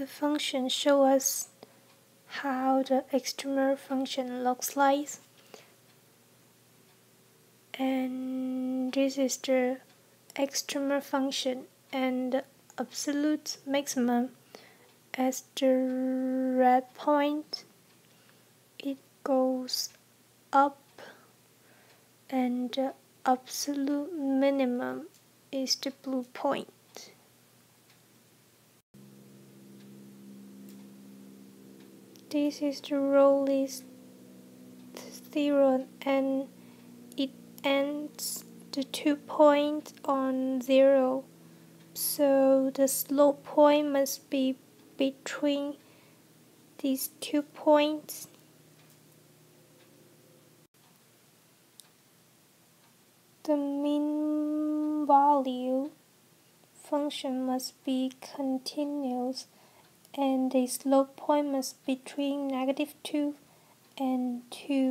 the function show us how the extremal function looks like. And this is the extremal function and the absolute maximum as the red point. It goes up and the absolute minimum is the blue point This is the Rolle's theorem and it ends the two points on zero. So the slope point must be between these two points. The mean value function must be continuous and the slope point must be between negative 2 and 2